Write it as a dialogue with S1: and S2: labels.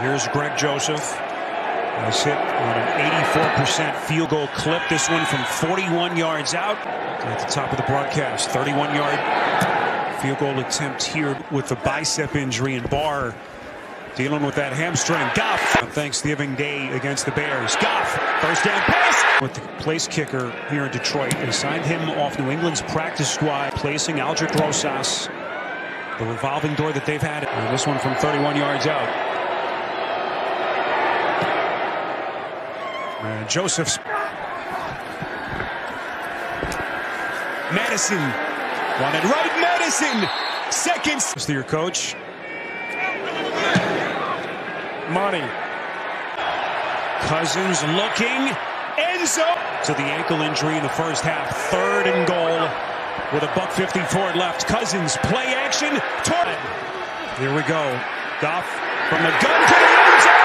S1: Here's Greg Joseph. Has hit on an 84% field goal clip. This one from 41 yards out. At the top of the broadcast, 31 yard field goal attempt here with the bicep injury and Barr dealing with that hamstring. Goff on Thanksgiving Day against the Bears. Goff, first down pass with the place kicker here in Detroit. They signed him off New England's practice squad, placing Aldrick Rosas. The revolving door that they've had. And this one from 31 yards out. And Joseph's Madison wanted right. Madison seconds. To your coach. Money. Cousins looking. Enzo to the ankle injury in the first half. Third and goal with a buck 54 left. Cousins play action. Here we go. Goff from the gun to the